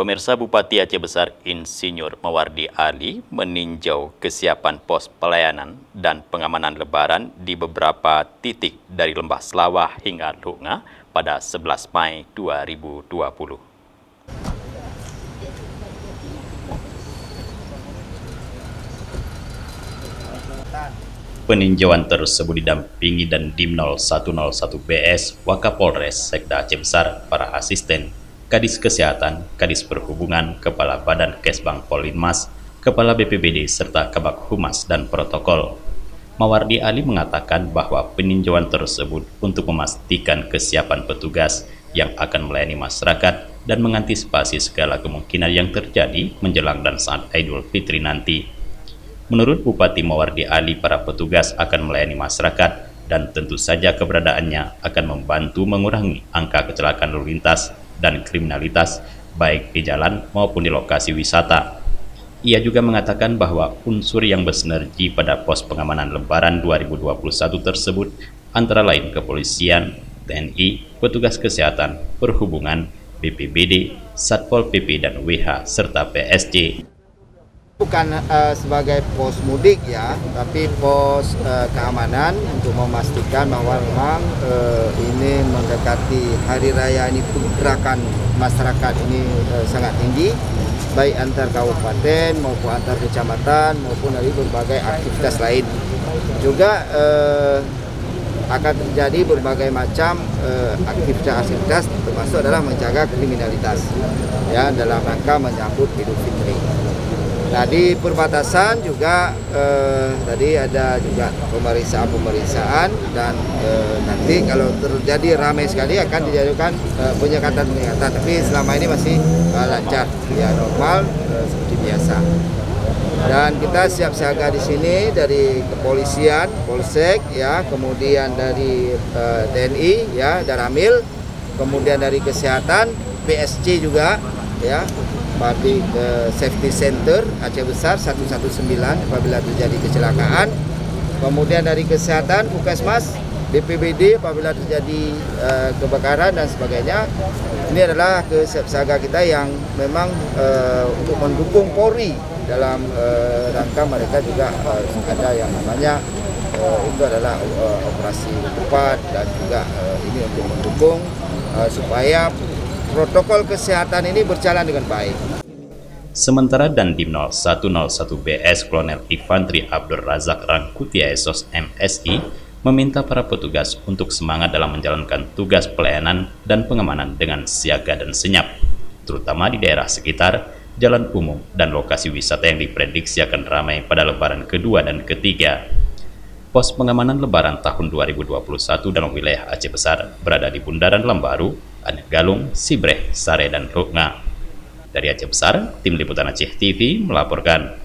Pemirsa Bupati Aceh Besar Insinyur Mawardi Ali meninjau kesiapan pos pelayanan dan pengamanan lebaran di beberapa titik dari Lembah Selawah hingga Lunga pada 11 Mei 2020. Peninjauan tersebut didampingi dan Dim 0101 BS Wakapolres Sekda Aceh Besar, para asisten Kadis Kesehatan, Kadis Perhubungan, Kepala Badan Kesbang Polinmas, Kepala BPBD, serta Kabak Humas dan Protokol. Mawardi Ali mengatakan bahwa peninjauan tersebut untuk memastikan kesiapan petugas yang akan melayani masyarakat dan mengantisipasi segala kemungkinan yang terjadi menjelang dan saat Idul Fitri nanti. Menurut Bupati Mawardi Ali, para petugas akan melayani masyarakat dan tentu saja keberadaannya akan membantu mengurangi angka kecelakaan lalu lintas dan kriminalitas baik di jalan maupun di lokasi wisata. Ia juga mengatakan bahwa unsur yang bersinergi pada pos pengamanan Lebaran 2021 tersebut antara lain kepolisian, TNI, petugas kesehatan, perhubungan, BPBD, Satpol PP dan WH serta PSG bukan uh, sebagai pos mudik ya, tapi pos uh, keamanan untuk memastikan bahwa memang uh, ini mendekati hari raya ini pergerakan masyarakat ini uh, sangat tinggi baik antar kabupaten maupun antar kecamatan maupun dari berbagai aktivitas lain. Juga uh, akan terjadi berbagai macam aktivitas-aktivitas termasuk adalah menjaga kriminalitas ya dalam rangka menyambut Idul Fitri. Nah di perbatasan juga eh, tadi ada juga pemeriksaan-pemeriksaan dan eh, nanti kalau terjadi ramai sekali akan dijadikan eh, penyekatan-penyekatan. Tapi selama ini masih eh, lancar, ya normal eh, seperti biasa. Dan kita siap siaga di sini dari kepolisian, polsek, ya, kemudian dari eh, TNI, ya, Daramil, kemudian dari kesehatan, PSC juga, ya, Public uh, Safety Center Aceh Besar 119 apabila terjadi kecelakaan. Kemudian dari kesehatan Puskesmas BPBD apabila terjadi uh, kebakaran dan sebagainya. Ini adalah kesiapsiaga kita yang memang uh, untuk mendukung Polri dalam uh, rangka mereka juga uh, ada yang namanya uh, itu adalah uh, operasi cepat dan juga uh, ini untuk mendukung uh, supaya protokol kesehatan ini berjalan dengan baik. Sementara Dandim 0101 BS Kolonel Infantri Abdur Razak Rangkuti Esos MSI meminta para petugas untuk semangat dalam menjalankan tugas pelayanan dan pengamanan dengan siaga dan senyap, terutama di daerah sekitar, jalan umum, dan lokasi wisata yang diprediksi akan ramai pada lebaran kedua dan ketiga. Pos pengamanan lebaran tahun 2021 dalam wilayah Aceh Besar berada di Bundaran Lambaru, Galung, Sibreh, Sare, dan Rukna. Dari Aceh Besar, Tim Liputan Aceh TV melaporkan.